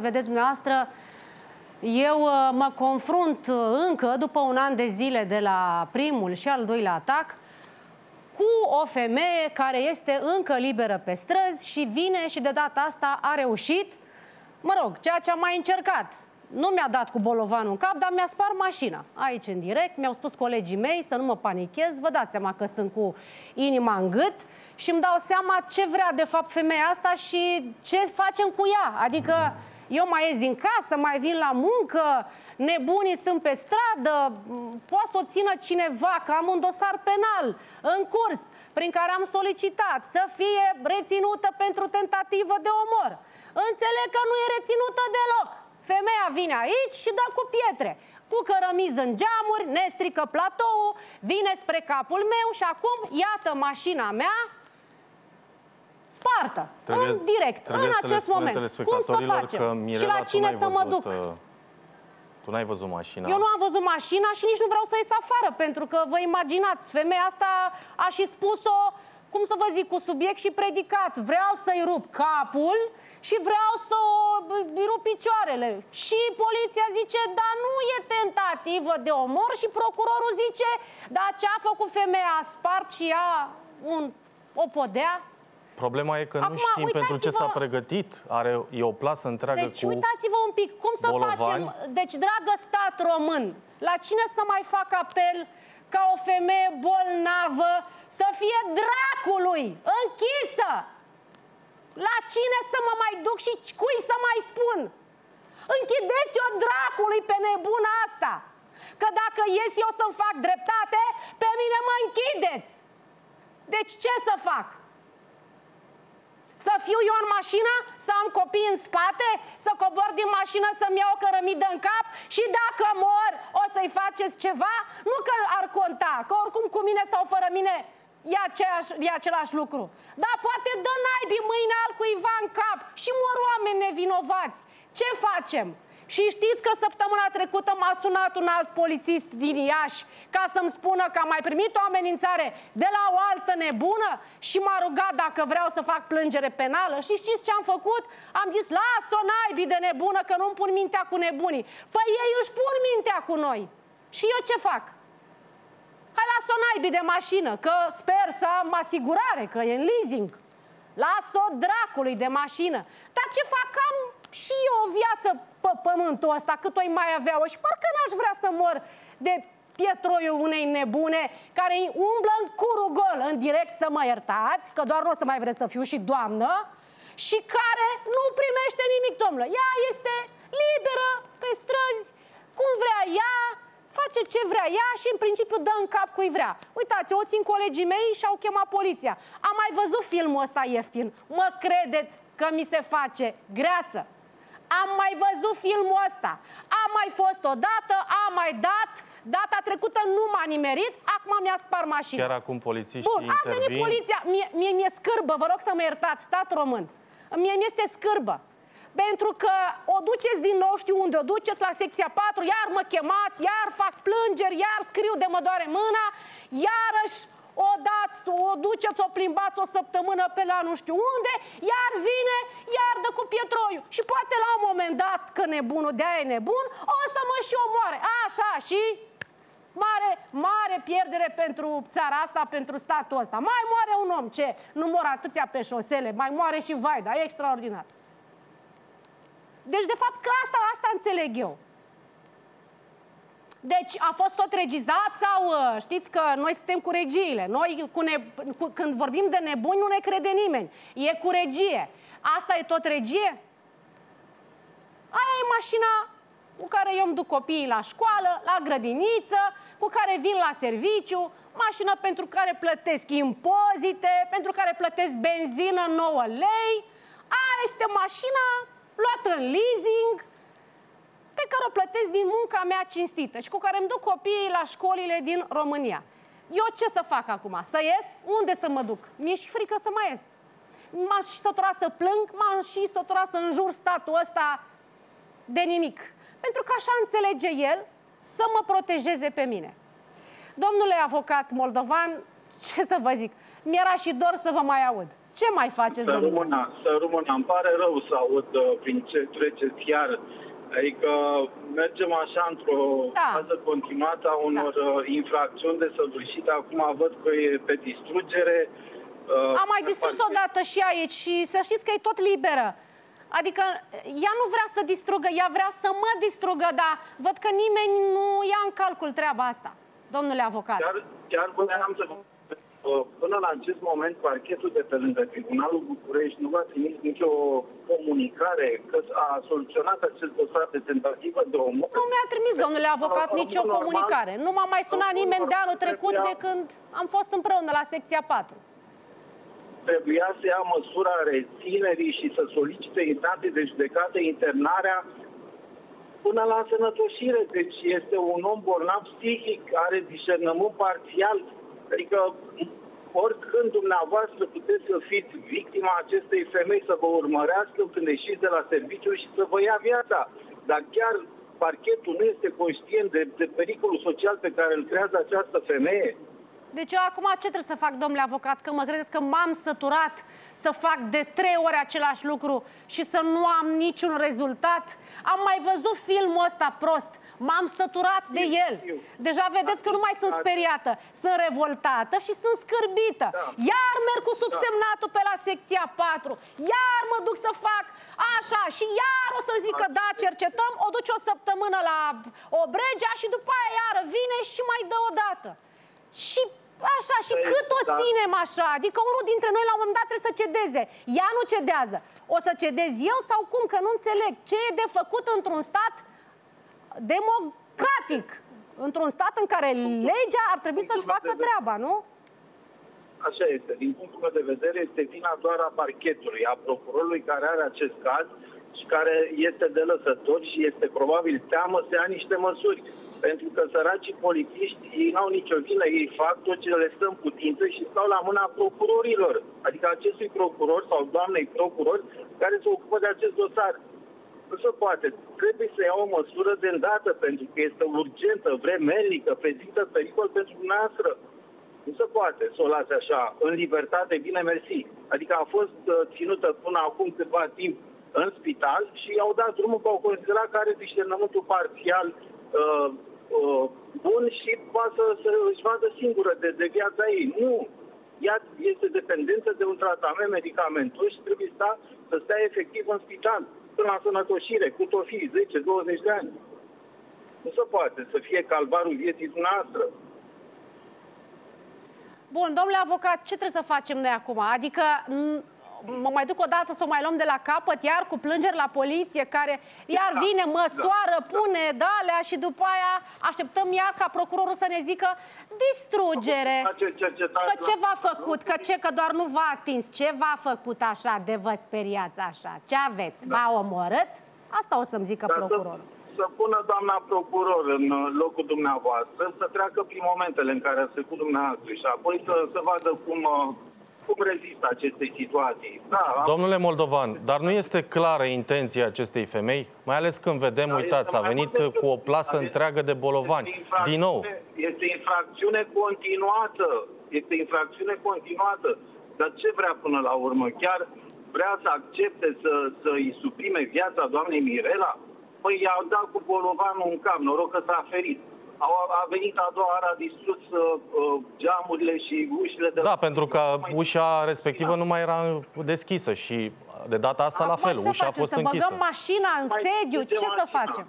Vedeți dumneavoastră, eu uh, mă confrunt uh, încă, după un an de zile de la primul și al doilea atac, cu o femeie care este încă liberă pe străzi și vine și de data asta a reușit, mă rog, ceea ce am mai încercat. Nu mi-a dat cu bolovanul în cap, dar mi-a spart mașina. Aici, în direct, mi-au spus colegii mei să nu mă panichez. Vă dați seama că sunt cu inima în gât și îmi dau seama ce vrea de fapt femeia asta și ce facem cu ea. Adică eu mai ies din casă, mai vin la muncă, nebunii sunt pe stradă, poate să o țină cineva, că am un dosar penal în curs prin care am solicitat să fie reținută pentru tentativă de omor. Înțeleg că nu e reținută deloc. Femeia vine aici și dă cu pietre cu cărămiz în geamuri, ne strică platoul, vine spre capul meu și acum, iată mașina mea, spartă, trebuie, în direct, în acest moment. Cum să facem? Că Mirela, și la cine să văzut, mă duc? Uh, tu n-ai văzut mașina. Eu nu am văzut mașina și nici nu vreau să ies afară, pentru că vă imaginați, femeia asta a și spus-o, cum să vă zic, cu subiect și predicat. Vreau să-i rup capul și vreau să îi rup picioarele. Și poliția zice, dar nu e tentativă de omor și procurorul zice, dar ce a făcut femeia? A spart și ea un, o podea? Problema e că Acum, nu știm pentru ce s-a pregătit. Are, e o plasă întreagă deci, cu uitați-vă un pic, cum să bolovani. facem... Deci, dragă stat român, la cine să mai fac apel ca o femeie bolnavă să fie dracului închisă? La cine să mă mai duc și cui să mai spun? Închideți-o dracului pe nebuna asta! Că dacă ies eu să-mi fac dreptate, pe mine mă închideți! Deci ce să fac? Să fiu eu în mașină, să am copii în spate, să cobor din mașină, să-mi iau o cărămidă în cap și dacă mor o să-i faceți ceva? Nu că ar conta, că oricum cu mine sau fără mine e, aceeași, e același lucru. Dar poate dă naibii mâine al cuiva în cap și mor oameni nevinovați. Ce facem? Și știți că săptămâna trecută m-a sunat un alt polițist din Iași ca să-mi spună că am mai primit o amenințare de la o altă nebună și m-a rugat dacă vreau să fac plângere penală. Și știți ce am făcut? Am zis, las-o naibii de nebună că nu-mi pun mintea cu nebunii. Păi ei își pun mintea cu noi. Și eu ce fac? Hai, las-o naibii de mașină, că sper să am asigurare, că e în leasing. Las-o dracului de mașină. Dar ce fac? Am și eu o viață pe pământul ăsta, cât o mai avea și parcă n-aș vrea să mor de pietroiul unei nebune care umblă în curul gol în direct să mă iertați, că doar nu o să mai vreți să fiu și doamnă, și care nu primește nimic, domnule. Ea este liberă pe străzi, cum vrea ea, face ce vrea ea și în principiu dă în cap cui vrea. Uitați, o țin colegii mei și au chemat poliția. Am mai văzut filmul ăsta ieftin. Mă credeți că mi se face greață? Am mai văzut filmul ăsta. Am mai fost odată, am mai dat, data trecută nu m-a nimerit, acum mi-a spart mașina. Chiar acum polițiștii Bun, intervin. a venit poliția, mie, mie mi-e scârbă, vă rog să mă iertați, stat român. Mie mi-este scârbă. Pentru că o duceți din nou, știu unde o duceți, la secția 4, iar mă chemați, iar fac plângeri, iar scriu de mă doare mâna, iarăși o dați, o duceți, o plimbați o săptămână pe la nu știu unde, iar vine, iar dă cu pietroiul. Și poate la un moment dat, că nebunul de aia e nebun, o să mă și omoare. Așa, și mare, mare pierdere pentru țara asta, pentru statul ăsta. Mai moare un om, ce? Nu mor atâția pe șosele, mai moare și Vaida, e extraordinar. Deci, de fapt, că asta, asta înțeleg eu. Deci a fost tot regizat sau uh, știți că noi suntem cu regiile. Noi cu ne, cu, când vorbim de nebuni nu ne crede nimeni. E cu regie. Asta e tot regie? Aia e mașina cu care eu îmi duc copiii la școală, la grădiniță, cu care vin la serviciu, mașină pentru care plătesc impozite, pentru care plătesc benzină 9 lei. Aia este mașina luată în leasing, pe care o plătesc din munca mea cinstită și cu care îmi duc copiii la școlile din România. Eu ce să fac acum? Să ies? Unde să mă duc? Mi-e și frică să mai ies. M-am și săturat să plâng, m-am și săturat să înjur statul ăsta de nimic. Pentru că așa înțelege el să mă protejeze pe mine. Domnule avocat moldovan, ce să vă zic, mi-era și dor să vă mai aud. Ce mai faceți, Să domnule? rămână, să rămână. Îmi pare rău să aud uh, prin ce treceți chiar. Adică mergem așa într-o Da. fază continuată a unor uh, infracțiuni de săvârșit. Acum văd că e pe distrugere. Uh, Am mai pe distrus parchet. odată și aici și să știți că e tot liberă. Adică ea nu vrea să distrugă, ea vrea să mă distrugă, dar văd că nimeni nu ia în calcul treaba asta, domnule avocat. Chiar, chiar voiam să uh, Până la acest moment, parchetul de pe lângă Tribunalul București nu va trimis nicio comunicare că a soluționat acest dosar de tentativă de omor. Nu mi-a trimis, domnule avocat, În nicio mod normal- comunicare. Nu m-a mai sunat în mod nimeni de anul normal trecut de trebuia- când am fost împreună la secția 4. Trebuia să ia măsura reținerii și să solicite instanțe de judecată internarea până la sănătoșire. Deci este un om bolnav psihic, are discernământ parțial. Adică oricând dumneavoastră puteți să fiți victima acestei femei, să vă urmărească când ieșiți de la serviciu și să vă ia viața. Dar chiar parchetul nu este conștient de, de pericolul social pe care îl creează această femeie. Deci eu acum ce trebuie să fac, domnule avocat? Că mă credeți că m-am săturat să fac de trei ori același lucru și să nu am niciun rezultat? Am mai văzut filmul ăsta prost. M-am săturat de el. Deja vedeți că nu mai sunt speriată. Sunt revoltată și sunt scârbită. Da. Iar merg cu subsemnatul pe la secția 4. Iar mă duc să fac așa și iar o să zic că da, cercetăm, o duce o săptămână la Obregea și după aia iară vine și mai dă o dată. Și așa, și Păi, cât o da. ținem așa? Adică unul dintre noi la un moment dat trebuie să cedeze. Ea nu cedează. O să cedez eu sau cum? Că nu înțeleg. Ce e de făcut într-un stat democratic? Într-un stat în care legea ar trebui să-și facă treaba, nu? Așa este. Din punctul meu de vedere, este vina doar a parchetului, a procurorului care are acest caz și care este de lăsător și este probabil teamă să ia niște măsuri. Pentru că săracii polițiști, ei n-au nicio vină, ei fac tot ce le stă în putință și stau la mâna procurorilor. Adică acestui procuror sau doamnei procuror care se ocupă de acest dosar. Nu se poate. Trebuie să ia o măsură de îndată pentru că este urgentă, vremelnică, prezintă pericol pentru dumneavoastră. Nu se poate să o lase așa, în libertate, bine mersi. Adică a fost uh, ținută până acum câtva timp în spital și i-au dat drumul că au considerat că are discernământul parțial uh, uh, bun și poate să, să își vadă singură de, de viața ei. Nu! Ea este dependentă de un tratament medicamentos și trebuie sta, să stea efectiv în spital până la sănătoșire, cât o fi, 10-20 de ani. Nu se poate să fie calvarul vieții dumneavoastră. Bun, domnule avocat, ce trebuie să facem noi acum? Adică m- mă mai duc o dată să o mai luăm de la capăt, iar cu plângeri la poliție, care iar Da, vine, măsoară, da, pune dalea și după aia așteptăm iar ca procurorul să ne zică distrugere. Face cercetare Că la- ce v-a făcut? Că ce? Că doar nu v-a atins. Ce v-a făcut așa de vă speriați așa? Ce aveți? V-a omorât? Asta o să-mi zică Dar să, procurorul. să pună doamna procuror în uh, locul dumneavoastră, să treacă prin momentele în care ați trecut dumneavoastră și apoi să, să vadă cum, uh, cum rezistă acestei situații. Da, am- Domnule Moldovan, dar nu este clară intenția acestei femei? Mai ales când vedem, Dar uitați, este a mai venit mult decât- cu o plasă dar întreagă de bolovani. este infracțiune- Din nou, Este infracțiune continuată. Este infracțiune continuată. Dar ce vrea până la urmă? Chiar vrea să accepte să, să-i suprime viața doamnei Mirela? Păi i-au dat cu bolovanul în cap, noroc că s-a ferit. Au, a venit a doua oară, a distrus uh, uh, geamurile și ușile de... da, pentru că ușa respectivă nu mai era deschisă și de data asta la Acum fel, ce să ușa a facem? fost să închisă. băgăm mașina în Mai sediu? duce Ce să mașina. facem?